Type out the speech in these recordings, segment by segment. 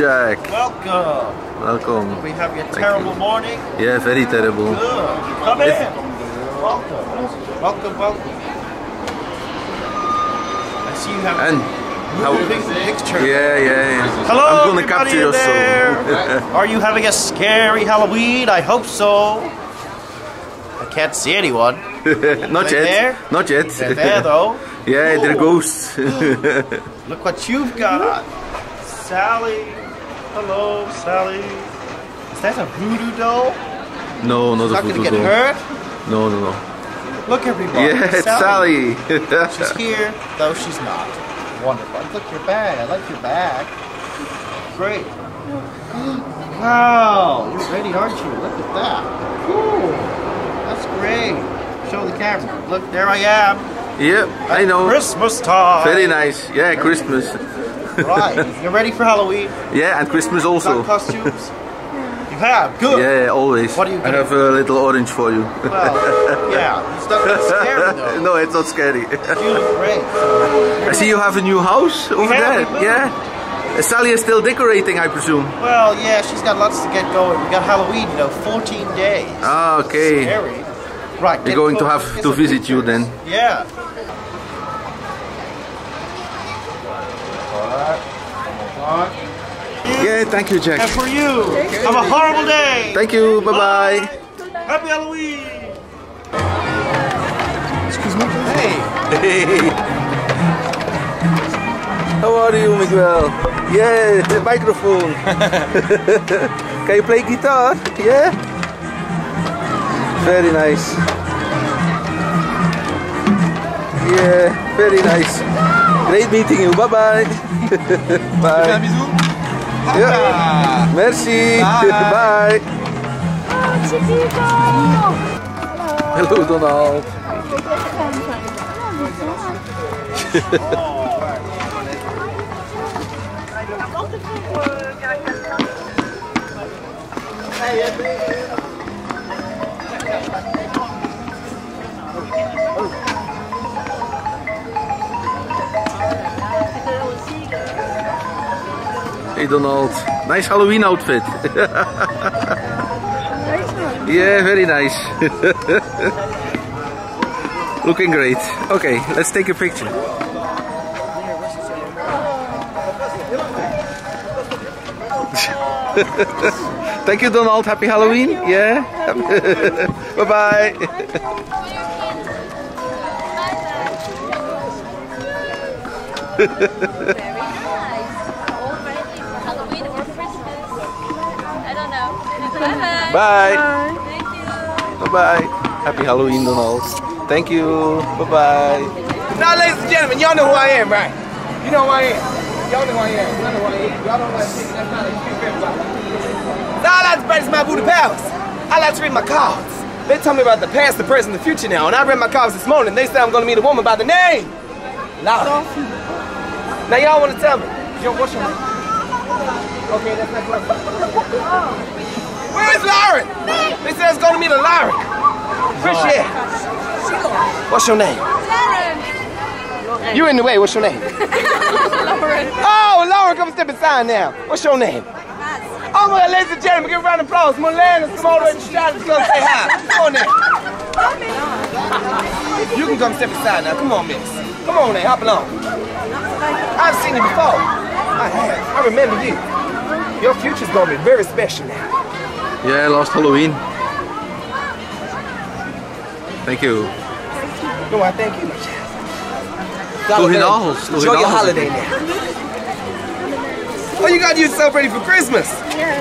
Jack. Welcome. Welcome. We have a terrible you. morning. Yeah, very terrible. Good. Come in. Welcome. Welcome, welcome. I see you have And how? picture. Yeah, yeah, yeah. Hello, I'm gonna everybody capture your in there. soul. Are you having a scary Halloween? I hope so. I can't see anyone. Not yet. there? Not yet. They're there though. yeah, they're Ooh. ghosts. Look what you've got. Sally. Hello, Sally. Is that a voodoo doll? no, not She's a not gonna get doll. hurt. No, no, no. Look, everybody. Yeah, it's Sally. She's here, though she's not. Wonderful. Look your bag. I like your bag. Great. Wow, you're ready, aren't you? Look at that. Cool. That's great. Show the camera. Look, there I am. yep, I know. Christmas time. Very nice. Yeah, Christmas. Right. You're ready for Halloween? Yeah, and Christmas also. Got costumes? You have. Good. Yeah, always. What are you I gonna have a little orange for you. Well, yeah. It's not that scary though. no, it's not scary. You look great. I see you have a new house over have, there. Yeah. Sally is still decorating, I presume. Well, yeah, she's got lots to get going. We got Halloween, you know, 14 days. Ah, okay. Scary. Right. We're going to have to some visit you then. Yeah. Yeah, thank you, Jack. And for you, have a horrible day. Thank you. Bye bye. Happy Halloween. Excuse me. Hey. Hey. How are you, Miguel? Yeah, the microphone. Can you play guitar? Yeah. Very nice. Yeah, very nice. Great meeting you. Bye bye. bye. Yeah. Merci. Bye. Hello, Donald. Hey, Donald. Nice Halloween outfit. yeah, very nice. Looking great. Okay, let's take a picture. Thank you, Donald. Happy Halloween. Yeah. bye bye. Very nice. I don't know. Bye bye. Bye. Thank you. Bye bye. Happy Halloween, Donald. Thank you. Bye bye. Now, ladies and gentlemen, y'all know who I am, right? You know who I am. Y'all know who I am. Y'all know who I am. Y'all know who I am. That's not a secret for everybody. Now, I like to practice my voodoo powers. I like to read my cards. They tell me about the past, the present, the future now. And I read my cards this morning. They say I'm going to meet a woman by the name Laura. Now, y'all want to tell me. Yo, what's your name? Okay, that's not correct. Where is Lauren? They said it's going to meet a Lauren. Where's she at? What's your name? You in the way. What's your name? Lauren. Oh, Lauren, come step inside now. What's your name? Oh, my God, ladies and gentlemen, give a round of applause. Melana, come all the way to Charlotte to go say hi. Come on now. You can come step inside now. Come on, miss. Come on now, hop along. I've seen you before. I have. I remember you. Your future's gonna be very special now. Yeah, last Halloween. Thank you. No, I thank you, my child. Goedenavond. Enjoy your holiday now. Oh, you got you celebrating for Christmas.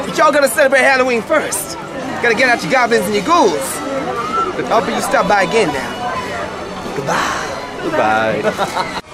But y'all gonna celebrate Halloween first. Gotta get out your goblins and your ghouls. I hope you stop by again now. Goodbye. Goodbye.